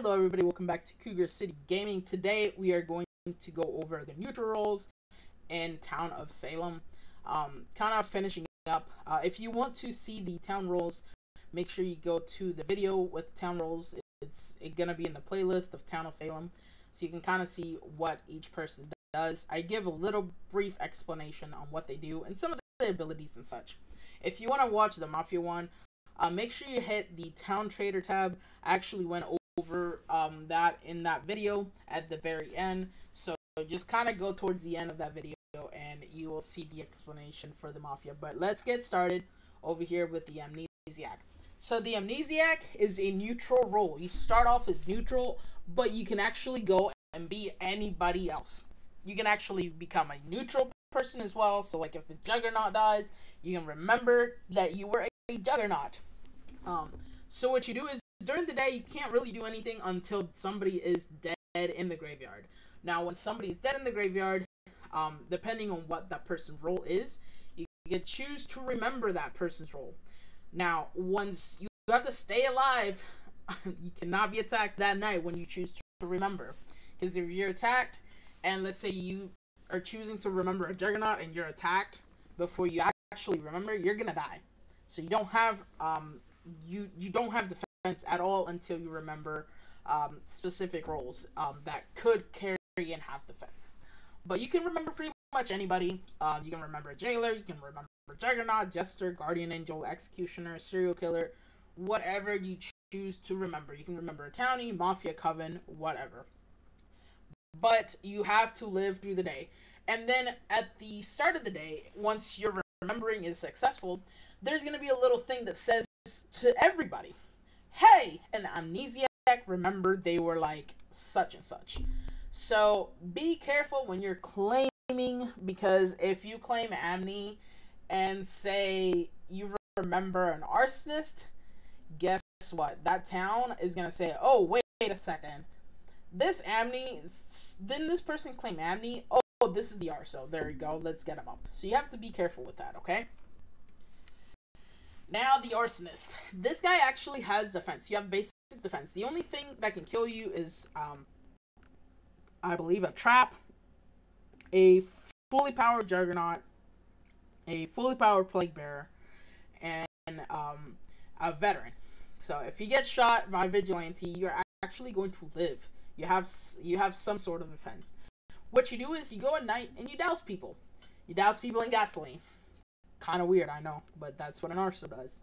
Hello everybody, welcome back to Cougar City Gaming. Today we are going to go over the neutral roles in Town of Salem. Um, kind of finishing up. Uh, if you want to see the town roles, make sure you go to the video with town roles. It's, gonna be in the playlist of Town of Salem, so you can kind of see what each person does. I give a little brief explanation on what they do and some of the abilities and such. If you want to watch the Mafia one, uh, make sure you hit the Town Traitor tab. I actually went over um, that in that video at the very end. So just kind of go towards the end of that video and you will see the explanation for the Mafia. But let's get started over here with the Amnesiac. So the Amnesiac is a neutral role. You start off as neutral, but you can actually go and be anybody else. You can actually become a neutral person as well. So like if the Juggernaut dies, you can remember that you were a Juggernaut. Um, so what you do is during the day you can't really do anything until somebody is dead in the graveyard. Now when somebody's dead in the graveyard, um, depending on what that person's role is, you can choose to remember that person's role. Now once you have to stay alive, you cannot be attacked that night when you choose to remember. Because if you're attacked, and let's say you are choosing to remember a Juggernaut and you're attacked before you actually remember, you're gonna die. So you don't have um, you you don't have defense at all until you remember um, specific roles um, that could carry and have defense. But you can remember pretty much anybody. Uh, you can remember a jailer. You can remember Juggernaut, Jester, Guardian Angel, Executioner, Serial Killer, whatever you choose to remember. You can remember a townie, Mafia, Coven, whatever. But you have to live through the day. And then at the start of the day, once your remembering is successful, there's going to be a little thing that says to everybody, hey, an amnesiac remembered they were like such and such. So be careful when you're claiming because if you claim amni and say you remember an arsonist, guess what? That town is gonna say, "Oh, wait, wait a second. This amni, then this person claim amni. Oh, this is the arso. There you go. Let's get him up." So you have to be careful with that, okay? Now the arsonist. This guy actually has defense. You have basic defense. The only thing that can kill you is, um, I believe, a trap, a fully powered juggernaut, a fully powered plague bearer, and um, a veteran. So if you get shot by vigilante, you're actually going to live. You have you have some sort of defense. What you do is you go at night and you douse people. You douse people in gasoline kind of weird, I know, but that's what an arso does.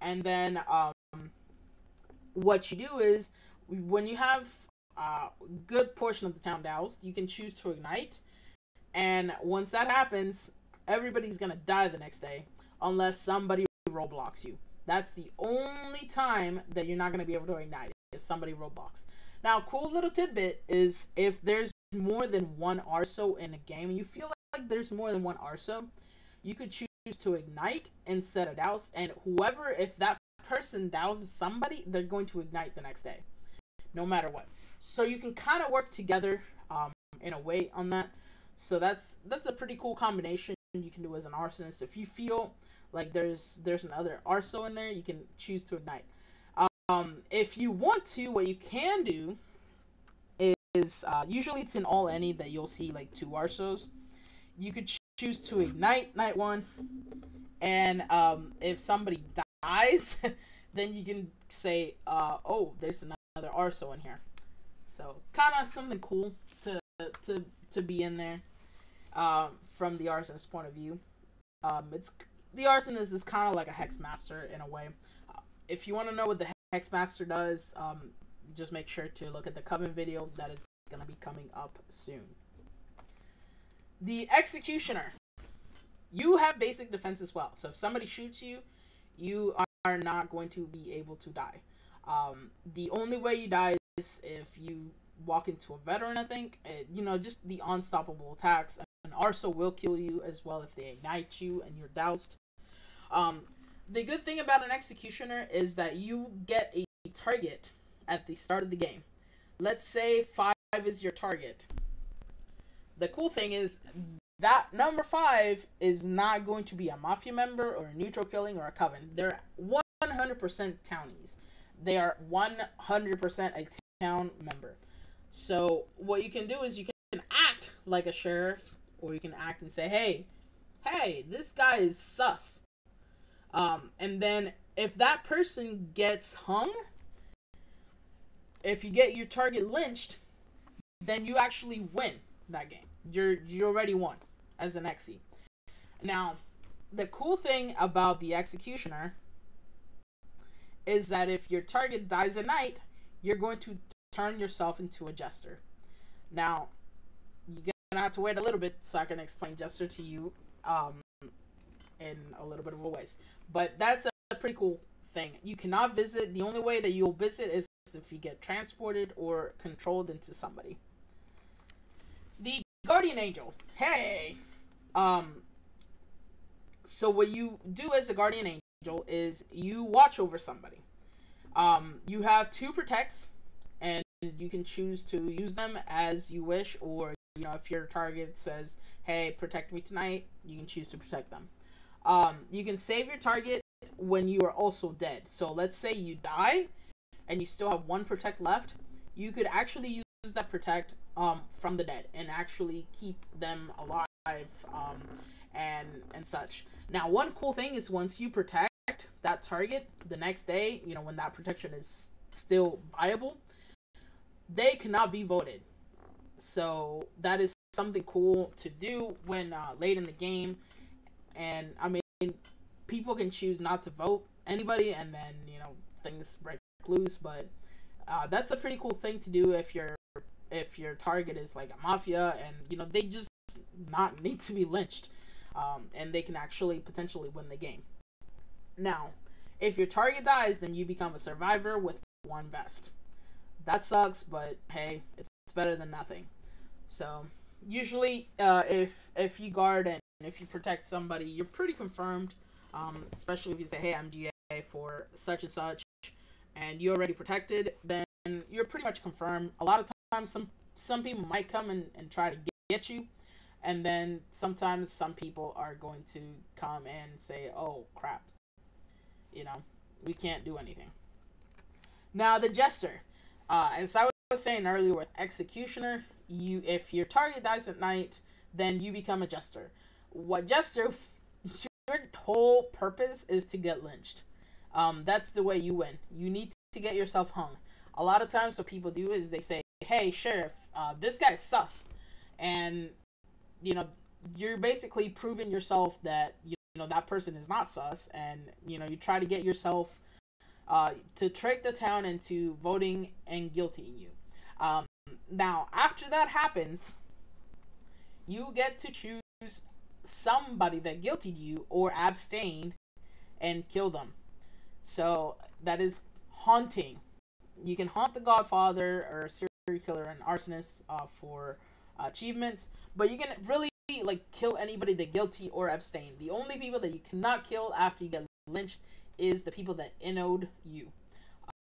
And then um, what you do is when you have a good portion of the town doused, you can choose to ignite. And once that happens, everybody's gonna die the next day unless somebody roadblocks you. That's the only time that you're not gonna be able to ignite if somebody roadblocks. Now, cool little tidbit is if there's more than one arso in a game, and you feel like there's more than one arso, you could choose to ignite instead of douse, and whoever, if that person douses somebody, they're going to ignite the next day, no matter what. So you can kind of work together um, in a way on that. So that's that's a pretty cool combination you can do as an arsonist. If you feel like there's there's another arso in there, you can choose to ignite. Um, if you want to, what you can do is uh, usually it's in all any that you'll see like two arsos. You could choose to ignite night one, and um, if somebody dies, then you can say, uh, "Oh, there's another Arso in here." So kind of something cool to to to be in there um, from the arsonist point of view. Um, it's the arsonist is kind of like a hex master in a way. Uh, if you want to know what the hex master does, um, just make sure to look at the coven video that is going to be coming up soon. The Executioner. You have basic defense as well. So if somebody shoots you, you are not going to be able to die. Um, the only way you die is if you walk into a veteran, I think. Uh, you know, just the unstoppable attacks. An Arso will kill you as well if they ignite you and you're doused. Um, the good thing about an Executioner is that you get a target at the start of the game. Let's say 5 is your target the cool thing is that number five is not going to be a mafia member or a neutral killing or a coven. They're 100% townies. They are 100% a town member. So what you can do is you can act like a sheriff, or you can act and say, "Hey, hey, this guy is sus." Um, and then if that person gets hung, if you get your target lynched, then you actually win that game. You're you already won as an Exy. Now, the cool thing about the executioner is that if your target dies at night, you're going to turn yourself into a jester. Now, you're gonna have to wait a little bit so I can explain jester to you um, in a little bit of a ways. But that's a pretty cool thing. You cannot visit. The only way that you'll visit is if you get transported or controlled into somebody. Guardian angel. Hey. Um. So what you do as a guardian angel is you watch over somebody. Um. You have two protects, and you can choose to use them as you wish, or you know if your target says, "Hey, protect me tonight," you can choose to protect them. Um. You can save your target when you are also dead. So let's say you die and you still have one protect left, you could actually use that protect um, from the dead and actually keep them alive um, and and such. Now, one cool thing is once you protect that target the next day, you know when that protection is still viable, they cannot be voted. So that is something cool to do when uh, late in the game, and I mean people can choose not to vote anybody, and then you know things break loose. But uh, that's a pretty cool thing to do if your if your target is like a mafia, and you know they just not need to be lynched, um, and they can actually potentially win the game. Now, if your target dies, then you become a survivor with one vest. That sucks, but hey, it's better than nothing. So usually, uh, if if you guard and if you protect somebody, you're pretty confirmed um, especially if you say, hey, I'm GA for such and such, and you're already protected, then you're pretty much confirmed. A lot of times, some some people might come and, and try to get you, and then sometimes some people are going to come and say, oh, crap, you know, we can't do anything. Now, the Jester. Uh, as I was saying earlier with Executioner, you if your target dies at night, then you become a Jester. What Jester your whole purpose is to get lynched. Um, that's the way you win. You need to get yourself hung. A lot of times, what people do is they say, "Hey, sheriff, uh, this guy's sus," and you know, you're basically proving yourself that you know that person is not sus, and you know, you try to get yourself uh, to trick the town into voting and guiltying you. Um, now, after that happens, you get to choose somebody that guilted you or abstained and kill them. So that is haunting. You can haunt the Godfather or killer and arsonist uh, for uh, achievements, but you can really like kill anybody that guilty or abstain. The only people that you cannot kill after you get lynched is the people that inode you.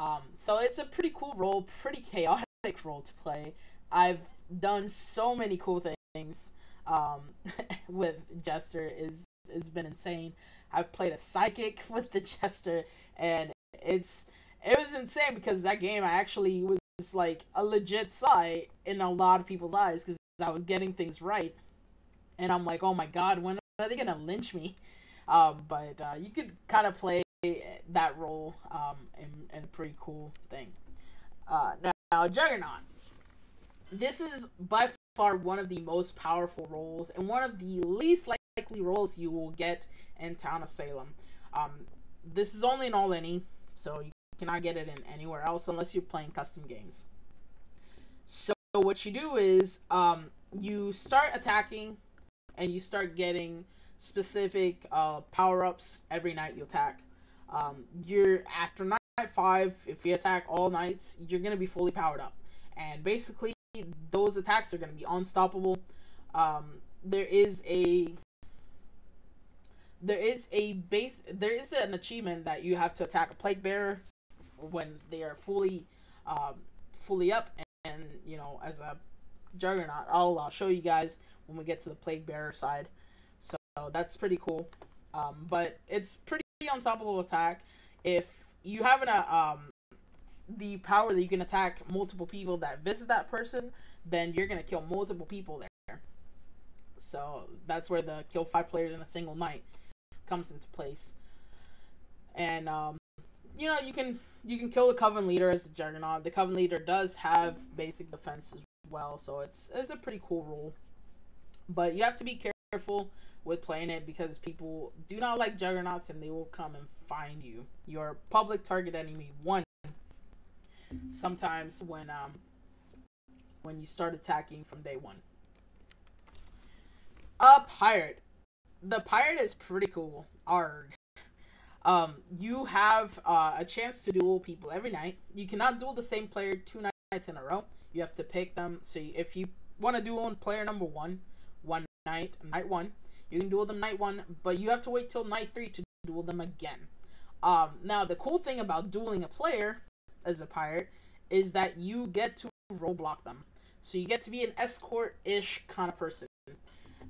Um, so it's a pretty cool role, pretty chaotic role to play. I've done so many cool things um, with Jester is has been insane. I've played a psychic with the Jester, and it's it was insane because that game I actually was like a legit sight in a lot of people's eyes because I was getting things right, and I'm like, oh my god, when are they gonna lynch me? Um, but uh, you could kind of play that role um, in a pretty cool thing. Uh, now, now, Juggernaut. This is by far one of the most powerful roles and one of the least likely roles you will get in Town of Salem. Um, this is only an all any, so you cannot get it in anywhere else unless you're playing custom games. So what you do is um, you start attacking and you start getting specific uh, power ups every night you attack. Um, you're after night five, if you attack all nights, you're gonna be fully powered up, and basically those attacks are going to be unstoppable. Um, there is a there is a base there is an achievement that you have to attack a plague bearer when they are fully um, fully up and, and, you know as a juggernaut I'll, I'll show you guys when we get to the plague bearer side so, so that's pretty cool um, but it's pretty unstoppable attack if you have an uh, um the power that you can attack multiple people that visit that person, then you're gonna kill multiple people there. So that's where the kill five players in a single night comes into place. And um, you know you can you can kill the coven leader as the juggernaut. The coven leader does have basic defense as well, so it's it's a pretty cool rule. But you have to be careful with playing it because people do not like juggernauts and they will come and find you. Your public target enemy one. Sometimes when um when you start attacking from day one. A pirate. The pirate is pretty cool. Arg. Um, you have uh, a chance to duel people every night. You cannot duel the same player two nights in a row. You have to pick them. So if you want to duel player number one, one night, night one, you can duel them night one, but you have to wait till night three to duel them again. Um, now, the cool thing about dueling a player as a pirate is that you get to roadblock them. So you get to be an escort ish kind of person.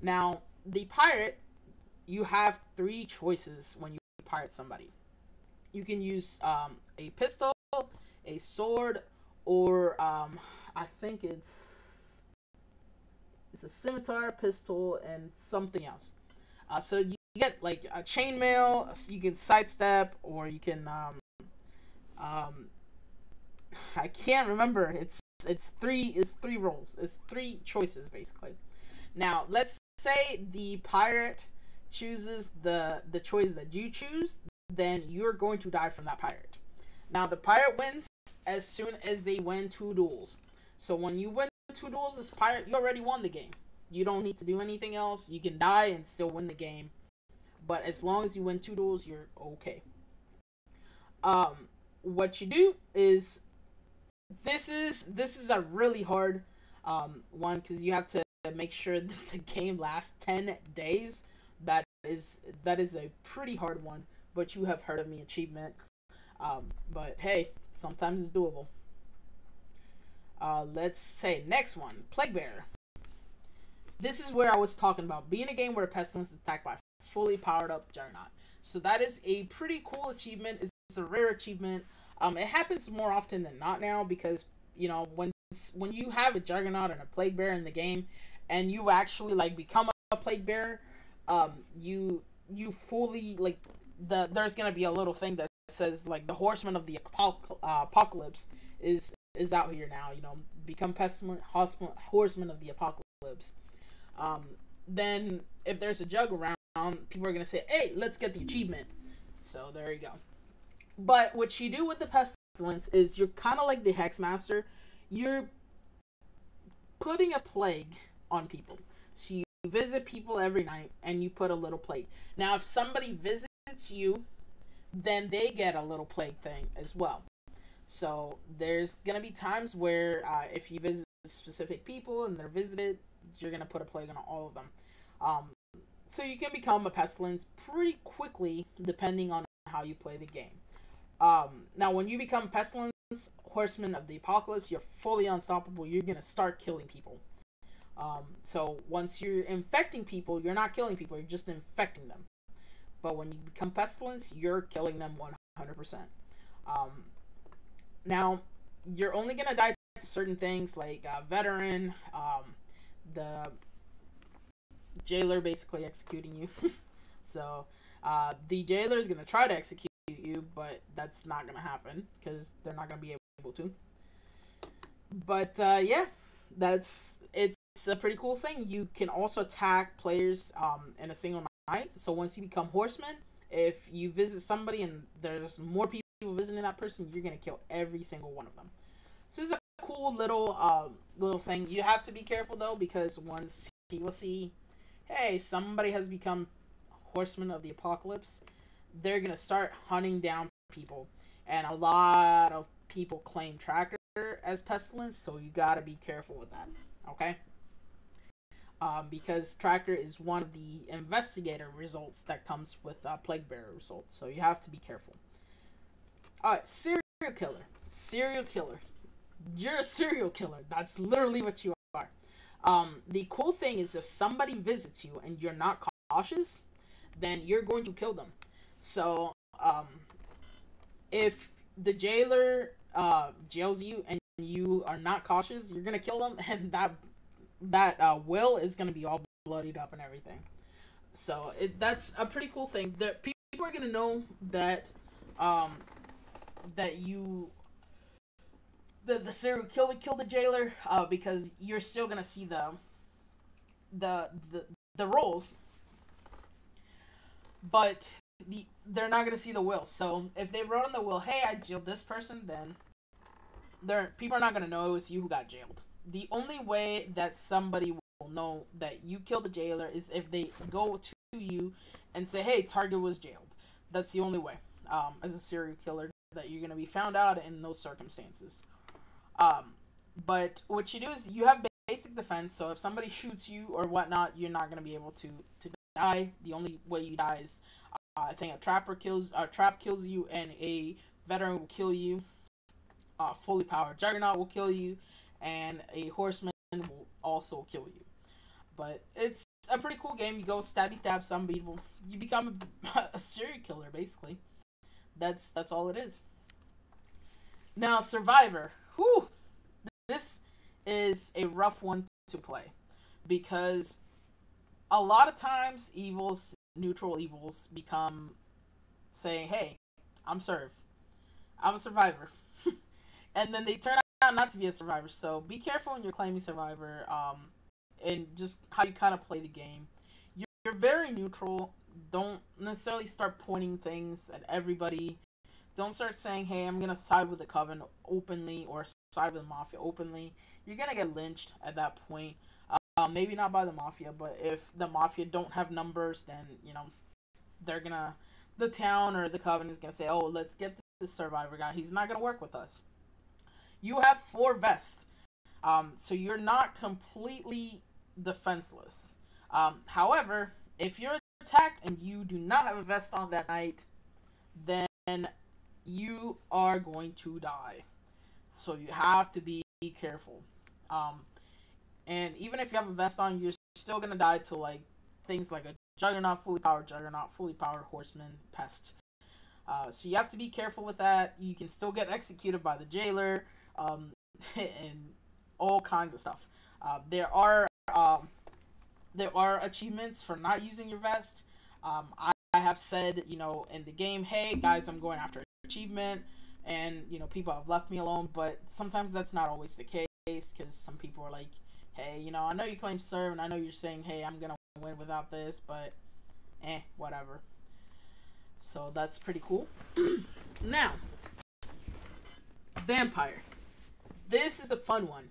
Now, the pirate, you have three choices when you somebody. You can use um, a pistol, a sword, or um, I think it's it's a scimitar, pistol, and something else. Uh, so you get like a chainmail. You can sidestep, or you can um, um, I can't remember. It's it's three it's three rolls. It's three choices basically. Now let's say the pirate chooses the the choice that you choose, then you're going to die from that pirate. Now the pirate wins as soon as they win two duels. So when you win two duels this pirate, you already won the game. You don't need to do anything else. You can die and still win the game. But as long as you win two duels, you're okay. Um, what you do is this is this is a really hard um, one because you have to make sure that the game lasts 10 days that is that is a pretty hard one but you have heard of me achievement. Um, but hey sometimes it's doable. Uh, let's say next one plague bearer. This is where i was talking about being a game where a pestilence is attacked by fully powered up juggernaut. So that is a pretty cool achievement. It's a rare achievement. Um, it happens more often than not now because you know when when you have a juggernaut and a plague bearer in the game, and you actually like become a plague bearer, um, you you fully like the there's gonna be a little thing that says like the horseman of the uh, apocalypse is is out here now. You know, become pestilent horseman of the apocalypse. Um, then if there's a jug around, people are gonna say, "Hey, let's get the achievement." So there you go. But what you do with the pestilence is you're kind of like the hexmaster. You're putting a plague on people. So you visit people every night and you put a little plague. Now, if somebody visits you, then they get a little plague thing as well. So there's gonna be times where uh, if you visit specific people and they're visited, you're gonna put a plague on all of them. Um, so you can become a pestilence pretty quickly depending on how you play the game. Um, now, when you become Pestilence, Horseman of the Apocalypse, you're fully unstoppable. You're gonna start killing people. Um, so once you're infecting people, you're not killing people. You're just infecting them. But when you become Pestilence, you're killing them 100%. Um, now, you're only gonna die to certain things like uh, Veteran, um, the jailer basically executing you. so uh, the jailer is gonna try to execute you, but that's not gonna happen because they're not gonna be able to. But uh, yeah, that's it's a pretty cool thing. You can also attack players um, in a single night. So once you become horseman, if you visit somebody and there's more people visiting that person, you're gonna kill every single one of them. So it's a cool little uh, little thing. You have to be careful though because once people see, hey, somebody has become horseman of the apocalypse, they're gonna start hunting down people, and a lot of people claim Tracker as pestilence, so you gotta be careful with that. Okay. Um, because Tracker is one of the investigator results that comes with uh, Plague Bearer results, so you have to be careful. Alright, serial killer. Serial killer. You're a serial killer. That's literally what you are. Um, the cool thing is if somebody visits you and you're not cautious, then you're going to kill them. So, um, if the jailer uh, jails you and you are not cautious, you're gonna kill them, and that that uh, will is gonna be all bloodied up and everything. So it, that's a pretty cool thing. That people are gonna know that um, that you the the serial killer killed the jailer uh, because you're still gonna see the the the the roles, but the they're not gonna see the will. So if they wrote on the will, "Hey, I jailed this person," then they're people are not gonna know it was you who got jailed. The only way that somebody will know that you killed the jailer is if they go to you and say, "Hey, Target was jailed." That's the only way. Um, as a serial killer, that you're gonna be found out in those circumstances. Um, but what you do is you have basic defense. So if somebody shoots you or whatnot, you're not gonna be able to to die. The only way you die is, uh, I think, a trapper kills a trap kills you, and a veteran will kill you. Uh, fully powered juggernaut will kill you, and a horseman will also kill you. But it's a pretty cool game. You go stabby stab some people. You become a, a serial killer basically. That's that's all it is. Now Survivor. Whew. This is a rough one to play because a lot of times evils, neutral evils, become saying, "Hey, I'm serve, I'm a survivor," and then they turn not to be a survivor. So be careful when you're claiming survivor, um, and just how you kind of play the game. You're, you're very neutral. Don't necessarily start pointing things at everybody. Don't start saying, "Hey, I'm gonna side with the coven openly," or side with the mafia openly, you're gonna get lynched at that point. Uh, maybe not by the mafia, but if the mafia don't have numbers, then you know they're gonna the town or the covenant is gonna say, "Oh, let's get this survivor guy. He's not gonna work with us." You have four vests, um, so you're not completely defenseless. Um, however, if you're attacked and you do not have a vest on that night, then you are going to die. So you have to be careful. Um, and even if you have a vest on, you're still gonna die to like things like a juggernaut, fully powered juggernaut, fully powered horseman, pest. Uh, so you have to be careful with that. You can still get executed by the jailer, um, and all kinds of stuff. Uh, there are um, there are achievements for not using your vest. Um, I, I have said, you know, in the game, hey guys, I'm going after achievement and you know people have left me alone but sometimes that's not always the case because some people are like hey you know i know you claim serve and i know you're saying hey i'm gonna win without this but eh whatever so that's pretty cool now vampire this is a fun one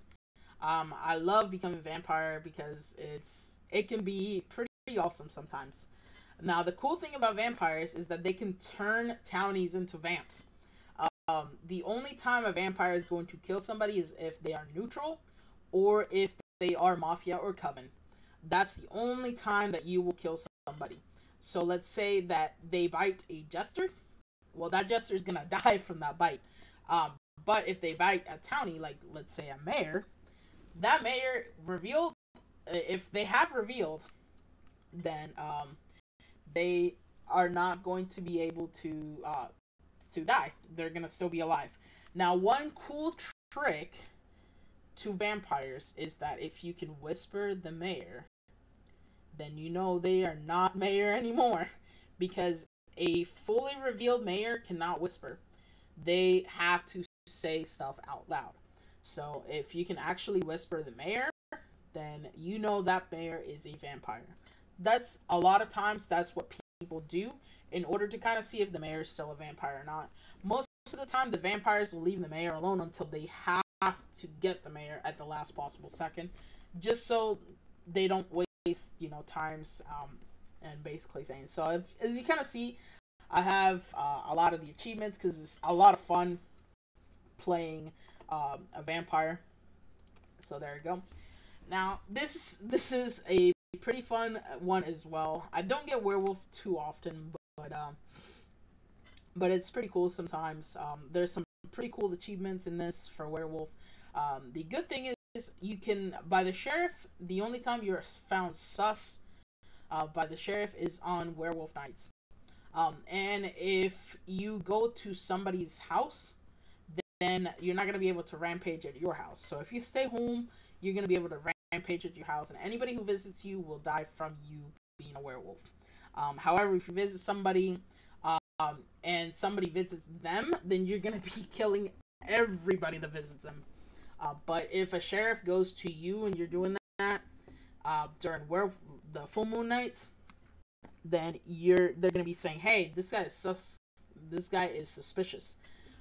um i love becoming vampire because it's it can be pretty awesome sometimes now the cool thing about vampires is that they can turn townies into vamps um, the only time a vampire is going to kill somebody is if they are neutral or if they are mafia or coven. That's the only time that you will kill somebody. So let's say that they bite a jester. Well, that jester is gonna die from that bite. Um, but if they bite a townie, like let's say a mayor, that mayor revealed, if they have revealed, then um, they are not going to be able to uh, to die. They're gonna still be alive. Now, one cool tr- trick to vampires is that if you can whisper the mayor, then you know they are not mayor anymore. Because a fully revealed mayor cannot whisper. They have to say stuff out loud. So if you can actually whisper the mayor, then you know that mayor is a vampire. That's a lot of times that's what people do in order to kind of see if the mayor is still a vampire or not. Most of the time, the vampires will leave the mayor alone until they have to get the mayor at the last possible second, just so they don't waste, you know, times um, and basically saying. So, if, as you kind of see, I have uh, a lot of the achievements because it's a lot of fun playing um, a vampire. So there you go. Now this this is a pretty fun one as well. I don't get werewolf too often, but um, but it's pretty cool sometimes. Um, there's some pretty cool achievements in this for werewolf. Um, the good thing is you can by the sheriff. The only time you're found sus uh, by the sheriff is on werewolf nights. Um, and if you go to somebody's house, then you're not going to be able to rampage at your house. So if you stay home, you're going to be able to rampage at your house, and anybody who visits you will die from you being a werewolf. Um, however, if you visit somebody um, and somebody visits them, then you're going to be killing everybody that visits them. Uh, but if a sheriff goes to you and you're doing that uh, during werewolf the full moon nights, then you're they're gonna be saying, "Hey, this guy is sus- this guy is suspicious."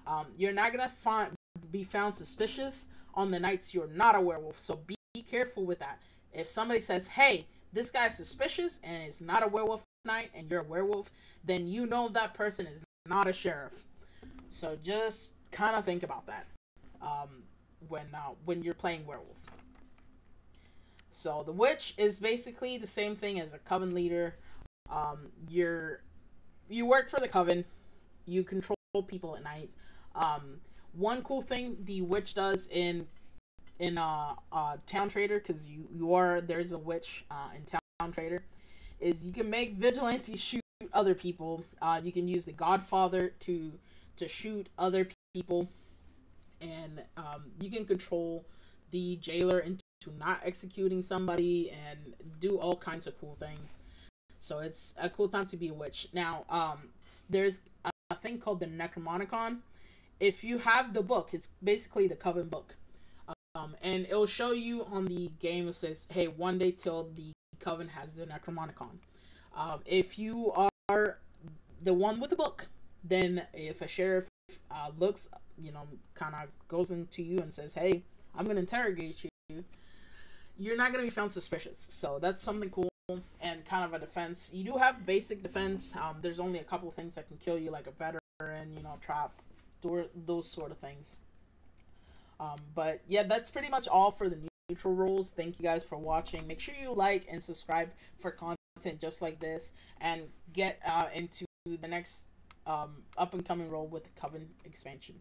Um, you're not gonna find be found suspicious on the nights you're not a werewolf. So be, careful with that. If somebody says, "Hey, this guy's suspicious and it's not a werewolf night," and you're a werewolf, then you know that person is not a sheriff. So just kind of think about that um, when uh, when you're playing werewolf. So the witch is basically the same thing as a coven leader. Um, you're you work for the coven. You control people at night. Um, one cool thing the witch does in in uh, uh town traitor because you you are there's a witch uh, in town traitor is you can make vigilantes shoot other people. Uh, you can use the Godfather to to shoot other people, and um, you can control the jailer into not executing somebody and do all kinds of cool things. So it's a cool time to be a witch. Now, um, there's a thing called the Necromonicon. If you have the book, it's basically the Coven book. Um, and it'll show you on the game, it says, hey, one day till the Coven has the Necromonicon. Um, if you are the one with the book, then if a sheriff uh, looks, you know, kind of goes into you and says, hey, I'm going to interrogate you, you're not going to be found suspicious. So that's something cool and kind of a defense. You do have basic defense. Um, there's only a couple things that can kill you, like a veteran, you know, trap, those sort of things. Um, but yeah, that's pretty much all for the neutral roles. Thank you guys for watching. Make sure you like and subscribe for content just like this, and get uh, into the next um, up and coming role with the Coven expansion.